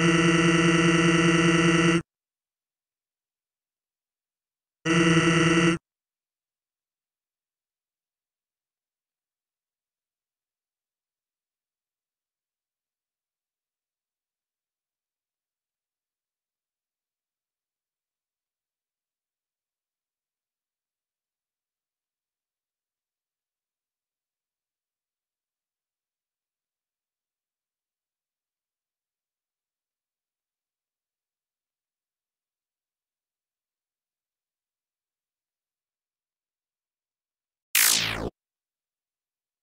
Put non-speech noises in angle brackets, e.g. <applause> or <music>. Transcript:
Mm-hmm. <laughs>